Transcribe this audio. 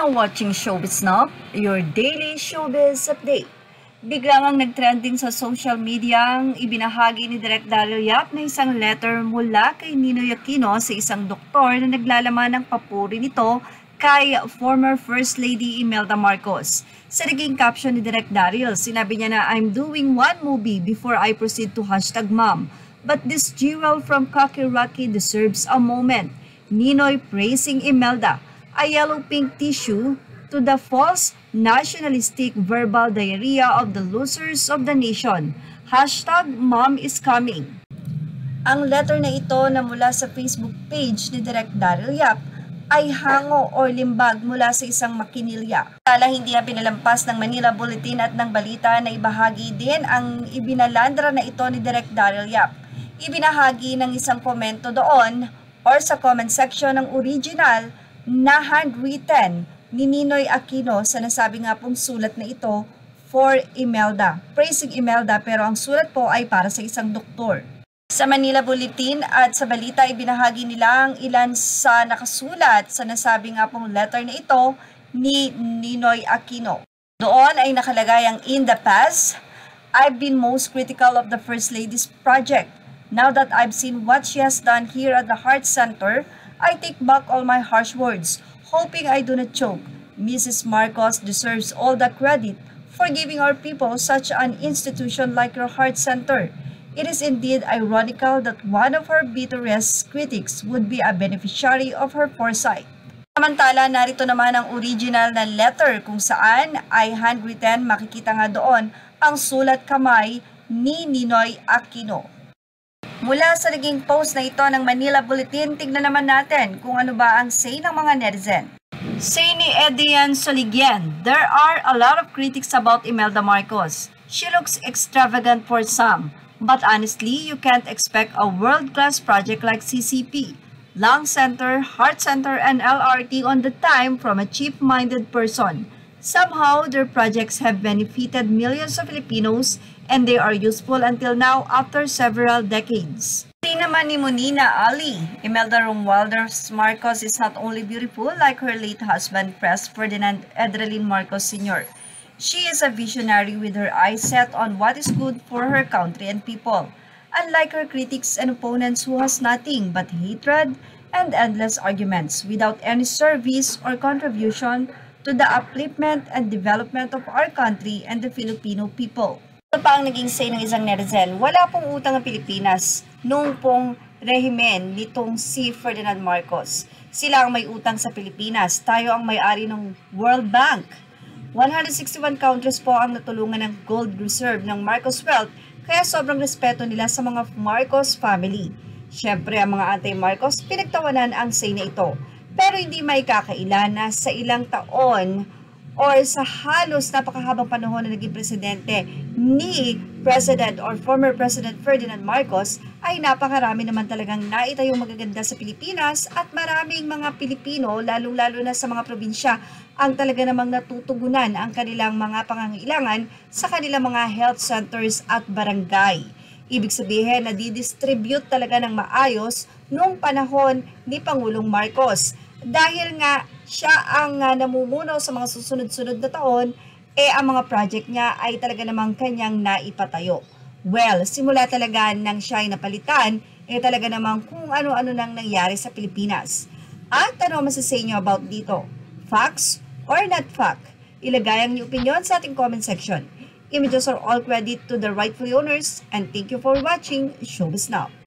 You're watching Showbiz Now, your daily showbiz update. Biglang ang nagtrending sa social media ang ibinahagi ni Direk Daryl Yap na isang letter mula kay Ninoy Aquino sa isang doktor na naglalaman ng papuri nito kay former First Lady Imelda Marcos. Sa naging caption ni Direk Daryl, sinabi niya na I'm doing one movie before I proceed to hashtag mom. But this jewel from Kakiraki deserves a moment. Ninoy praising Imelda, a yellow pink tissue to the false nationalistic verbal diarrhea of the losers of the nation. Hashtag mom is coming. Ang letter na ito na mula sa Facebook page ni Direk Daryl Yap ay hango o limbag mula sa isang makinilya. Tala hindi na pinalampas ng Manila Bulletin at ng balita na ibahagi din ang ibinalandra na ito ni Direk Daryl Yap. Ibinahagi ng isang komento doon or sa comment section ng original na handwritten ni Ninoy Aquino sa nasabi nga pong sulat na ito for Imelda. Praising Imelda pero ang sulat po ay para sa isang doktor. Sa Manila Bulletin at sa balita ibinahagi nila ang ilan sa nakasulat sa nasabi nga pong letter na ito ni Ninoy Aquino. Doon ay nakalagay ang in the past, I've been most critical of the First Lady's project. Now that I've seen what she has done here at the Heart Center, I take back all my harsh words hoping I do not choke. Mrs. Marcos deserves all the credit for giving our people such an institution like your heart center. It is indeed ironical that one of her bitterest critics would be a beneficiary of her foresight. Samantala, narito naman ang original na letter kung saan ay handwritten makikita nga doon ang sulat kamay ni Ninoy Aquino. Mula sa naging post na ito ng Manila Bulletin, tignan naman natin kung ano ba ang say ng mga netizen. Say ni Edian Soligyan, there are a lot of critics about Imelda Marcos. She looks extravagant for some, but honestly, you can't expect a world-class project like CCP, Lung Center, Heart Center, and LRT on the time from a cheap-minded person. Somehow, their projects have benefited millions of Filipinos and they are useful until now after several decades. Di naman ni Monina Ali, Imelda Romualdez Marcos is not only beautiful like her late husband, Pres Ferdinand Edralin Marcos Sr. She is a visionary with her eyes set on what is good for her country and people. Unlike her critics and opponents who has nothing but hatred and endless arguments without any service or contribution to the upliftment and development of our country and the Filipino people. Ito pa ang naging say ng isang netizen, wala pong utang ang Pilipinas noong pong rehimen nitong si Ferdinand Marcos. Sila ang may utang sa Pilipinas, tayo ang may-ari ng World Bank. 161 countries po ang natulungan ng gold reserve ng Marcos Wealth, kaya sobrang respeto nila sa mga Marcos family. Siyempre, ang mga anti-Marcos, pinagtawanan ang say na ito. Pero hindi may kakailan sa ilang taon or sa halos napakahabang panahon na naging presidente ni President or former President Ferdinand Marcos ay napakarami naman talagang naitayong magaganda sa Pilipinas at maraming mga Pilipino, lalong-lalo na sa mga probinsya, ang talaga namang natutugunan ang kanilang mga pangangailangan sa kanilang mga health centers at barangay. Ibig sabihin na didistribute talaga ng maayos noong panahon ni Pangulong Marcos. Dahil nga siya ang uh, namumuno sa mga susunod-sunod na taon, eh ang mga project niya ay talaga namang kanyang naipatayo. Well, simula talaga nang siya ay napalitan, eh talaga namang kung ano-ano nang nangyari sa Pilipinas. At ano masasay niyo about dito? Facts or not fact? Ilagay ang inyong opinion sa ating comment section. Images are all credit to the rightful owners and thank you for watching Showbiz Now.